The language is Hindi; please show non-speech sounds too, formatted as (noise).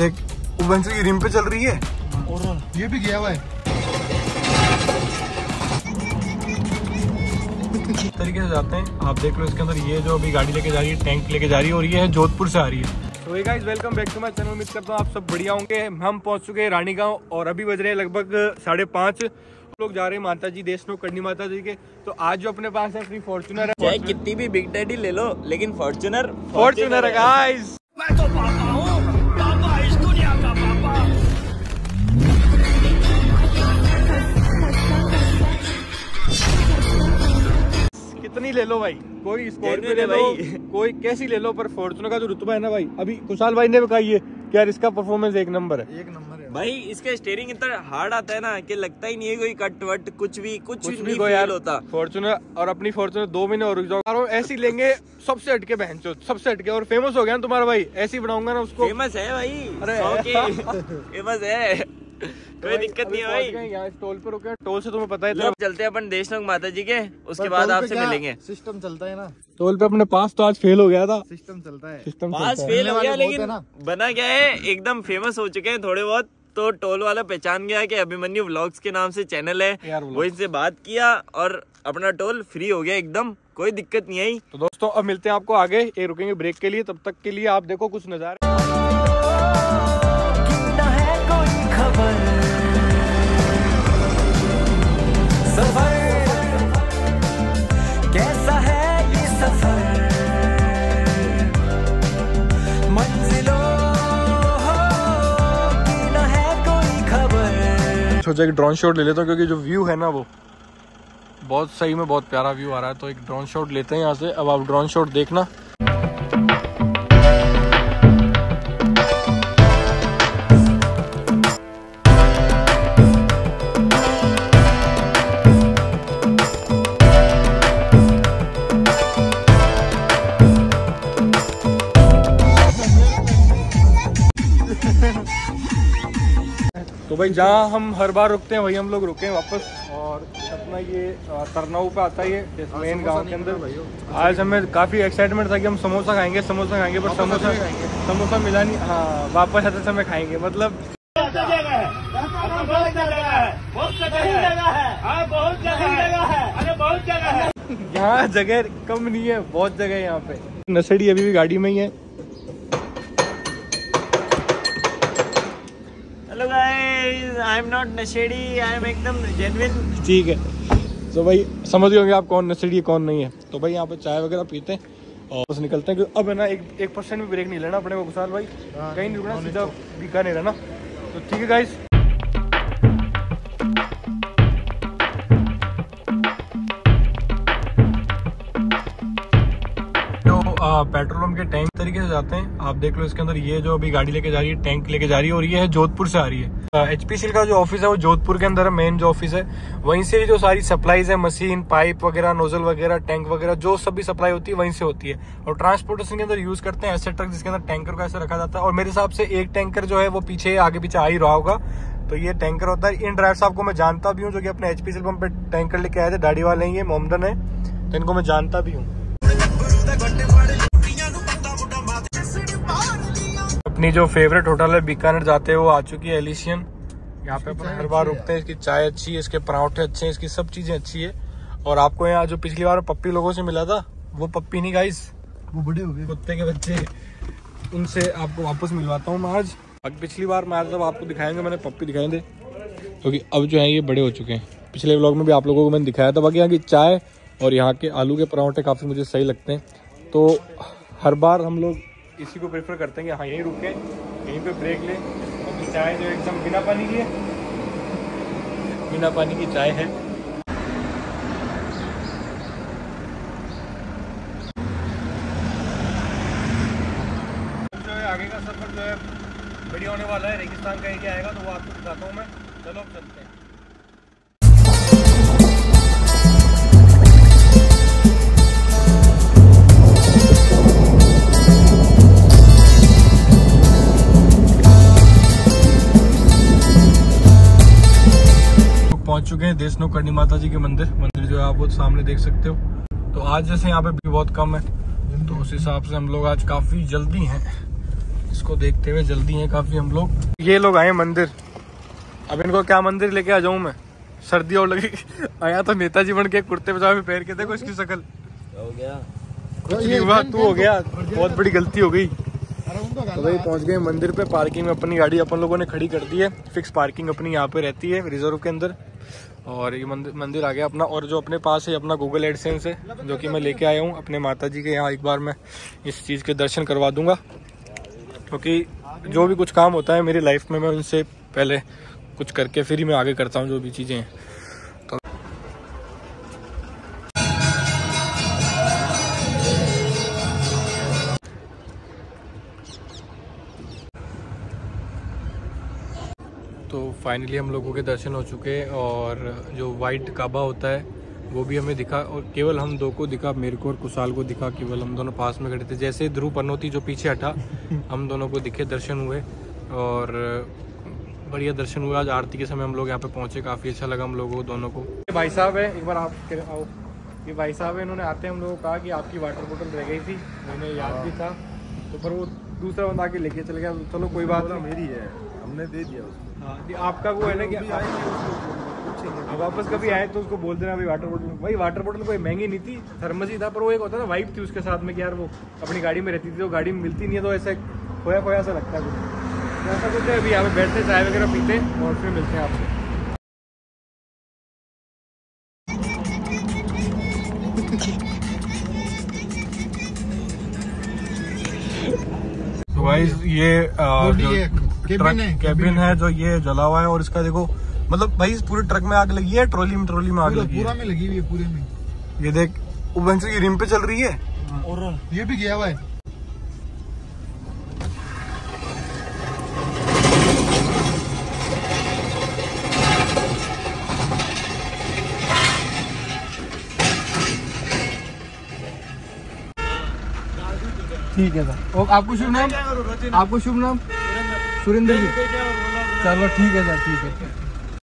देख वो की रिम पे चल रही है। और ये भी गया हुआ है। (laughs) तरीके से जाते हैं। आप देख लो इसके अंदर ये जो अभी गाड़ी लेके जा रही है टैंक लेके जा रही है और ये है जोधपुर से आ रही है। तो guys welcome back to my channel उम्मीद करता हूँ आप सब बढ़िया होंगे। हम पहुँच चुके हैं रानी गाँव और अभी बज रहे हैं लगभग साढ़े पाँच। लोग जा रहे हैं माता जी देश करनी माता जी के। तो आज जो अपने पास है अपनी फॉर्चुनर है। कितनी भी बिग डैडी ले लो लेकिन फॉर्चुनर फॉर्चुनर है गाइस ले लो भाई। कोई स्कॉर्पियो ले लो भाई। कोई कैसी ले लो पर फॉर्चुनर का जो रुतबा है ना भाई अभी कुशाल भाई ने बताई है कि यार इसका परफॉर्मेंस एक नंबर है। एक नंबर है। भाई इसका स्टेयरिंग इतना हार्ड आता है ना कि लगता ही नहीं है कोई कट वट कुछ भी कुछ, कुछ भी कोई फील यार होता। फॉर्चुनर और अपनी फॉर्चुनर दो महीने और रुक जाओ। और ऐसी लेंगे सबसे हटके बहन चो सबसे हटके। और फ़ेमस हो गया ना तुम्हारा भाई ऐसी बनाऊँगा ना उसको। फ़ेमस है भाई अरे। फ़ेमस है। (laughs) कोई दिक्कत नहीं है भाई। टोल पे रुके टोल से तुम्हें पता है चलते हैं अपन देशनोक माता जी के उसके बाद आपसे मिलेंगे। सिस्टम चलता है ना? टोल पे अपने पास तो आज फेल हो गया था। सिस्टम चलता है। सिस्टम पास फेल हो। गया लेकिन है बना क्या है एकदम फ़ेमस हो चुके हैं थोड़े बहुत। तो टोल वाला पहचान गया कि अभिमन्यु व्लॉग्स के नाम से चैनल है। वो इनसे बात किया और अपना टोल फ्री हो गया एकदम। कोई दिक्कत नहीं आई। तो दोस्तों अब मिलते हैं आपको आगे। ये रुकेंगे ब्रेक के लिए। तब तक के लिए आप देखो कुछ नजारे। सोचा कि ड्रोन शॉट ले लेता हूँ, क्योंकि जो व्यू है ना वो, बहुत सही में बहुत प्यारा व्यू आ रहा है तो एक ड्रोन शॉट लेते हैं यहाँ से। अब आप ड्रोन शॉट देखना। भाई जहाँ हम हर बार रुकते हैं वही हम लोग रुके हैं वापस। और अपना ये तरनाऊ पे आता है ये मेन गाँव के अंदर। आज हमें काफ़ी एक्साइटमेंट था कि हम समोसा खाएँगे समोसा खाएँगे पर समोसा समोसा मिला नहीं। हाँ वापस आते समय खाएँगे मतलब यहाँ जगह कम नहीं है बहुत जगह है यहाँ पे। नशेड़ी अभी भी गाड़ी में ही है hello guys I am not नशेड़ी आई एम एकदम जेनविन ठीक है। तो भाई समझ गए होंगे आप कौन नशेड़ी है कौन नहीं है। तो भाई यहाँ पे चाय वगैरह पीते हैं और बस निकलते हैं क्योंकि अब है ना एक एक परसेंट भी ब्रेक नहीं लेना अपने को घुसाल भाई। हाँ, कहीं नहीं रुकना सीधा बीकानेर है ना तो ठीक है गाइस पेट्रोल पंप के टैंक तरीके से जाते हैं, आप देख लो इसके अंदर ये जो अभी गाड़ी लेके जा रही है, टैंक लेके जा रही है, और ये है जोधपुर से आ रही है। एच का जो ऑफ़िस है, वो जोधपुर के अंदर मेन जो ऑफ़िस है। वहीं से जो सारी सप्लाईज है मशीन पाइप वगैरह नोजल वगैरह टैंक वगैरह, जो सभी सप्लाई होती है, वहीं से होती है। और ट्रांसपोर्टेशन के अंदर यूज़ करते हैं, ऐसे ट्रक जिसके अंदर टैंकर को ऐसे रखा जाता है। और मेरे हिसाब से एक टैंकर जो है, वो पीछे, आगे पीछे आ ही रहा होगा। तो ये टैंकर होता है। इन ड्राइवर साहब को मैं जानता भी हूँ, जो कि अपने एच पंप पे टैंकर लेके आए थे दाढ़ी वाले हैं, ये मोमडन है। तो इनको मैं जानता भी हूँ। अपनी जो फेवरेट होटल है बीकानेर जाते हैं वो आ चुकी है एलिशियन यहाँ पे अपन हर बार रुकते हैं इसकी चाय अच्छी है इसके पराठे अच्छे हैं इसकी सब चीज़ें अच्छी है। और आपको यहाँ जो पिछली बार पप्पी लोगों से मिला था वो पप्पी नहीं गाइस वो बड़े हो गए। कुत्ते के बच्चे। उनसे आपको वापस मिलवाता हूँ मैं आज। अब पिछली बार मैं तब आपको दिखाएँगे मैंने पप्पी दिखाए थे क्योंकि अब जो है ये बड़े हो चुके हैं। पिछले ब्लॉग में भी आप लोगों को मैंने दिखाया था। बाकी यहाँ की चाय और यहाँ के आलू के पराठे काफ़ी मुझे सही लगते हैं। तो हर बार हम लोग इसी को प्रेफर करते हैं कि हाँ यहीं रुके यहीं पे ब्रेक ले। और चाय जो एकदम बिना पानी की है। बिना पानी की चाय है। जो है, आगे का सफ़र जो है, बढ़िया होने वाला है। रेगिस्तान का एरिया आएगा तो वो आपको दिखाता हूँ मैं। चलो, चलते हैं। चुके हैं देशनो करनी माता जी के मंदिर। मंदिर जो है आप वो सामने देख सकते हो। तो आज जैसे यहाँ पे भीड़ बहुत कम है तो उस हिसाब से हम लोग आज काफ़ी जल्दी हैं। इसको देखते हुए जल्दी हैं काफ़ी हम लोग। ये लोग आए मंदिर। अब इनको क्या मंदिर लेके आ जाऊँ मैं? सर्दी और लगी। (laughs) आया तो नेताजी बन के कुर्ते पजामे पहन के देखो इसकी शक्ल। हो गया। तू हो गया। बहुत बड़ी गलती हो गई। तो भाई, पहुँच गए मंदिर पे, पार्किंग में अपनी गाड़ी अपन लोगों ने खड़ी कर दी है। फिक्स पार्किंग अपनी यहाँ पे रहती है रिज़र्व के अंदर। और ये मंदिर मंदिर आ गया अपना, और जो अपने पास है अपना गूगल एडसेंस है, जो कि मैं लेके आया हूँ। अपने माता जी के यहाँ एक बार मैं इस चीज़ के दर्शन करवा दूँगा। क्योंकि तो जो भी कुछ काम होता है मेरी लाइफ में, मैं उनसे पहले कुछ करके फिर ही मैं आगे करता हूँ, जो भी चीज़ें हैं। तो फाइनली हम लोगों के दर्शन हो चुके हैं और जो वाइट काबा होता है वो भी हमें दिखा और केवल हम दो को दिखा मेरे को और कुशाल को दिखा केवल हम दोनों पास में खड़े थे। जैसे ध्रुव पनौती जो पीछे हटा हम दोनों को दिखे दर्शन हुए और बढ़िया दर्शन हुआ आज आरती के समय हम लोग यहाँ पे पहुँचे काफ़ी अच्छा लगा हम लोगों को दोनों को। ये भाई साहब है एक बार आप आओ। ये भाई साहब है इन्होंने आते हम लोगों को कहा कि आपकी वाटर बोतल रह गई थी मैंने याद भी था। तो पर वो दूसरा बंदा आके लेके चले गया। चलो कोई बात नहीं। मेरी है हमने दे दिया उसको। हाँ आपका वो है ना कि आप वापस कभी आए तो उसको बोल देना भाई वाटर बोतल भाई वाटर बोतल कोई महँगी नहीं थी थर्मस ही था पर वो एक होता है ना वाइफ थी उसके साथ में कि यार वो अपनी गाड़ी में रहती थी तो गाड़ी में मिलती नहीं है तो ऐसे खोया खोया सा लगता है कुछ। तो ऐसा कुछ है अभी यहाँ पे बैठते चाय वगैरह पीते और फिर मिलते हैं आपसे। तो भाई ये आ, जो है, कैबिन है। जो ये जला हुआ है और इसका देखो मतलब भाई इस पूरे ट्रक में आग लगी है ट्रॉली में ट्रॉली में आग लगी पूरा है में लगी हुई है पूरे में। ये देख वो ये रिम पे चल रही है। और ये भी गया हुआ है। ठीक है सर। और आपको शुभ नाम? आपको शुभ नाम? सुरेंद्र जी। चलो ठीक है सर ठीक है।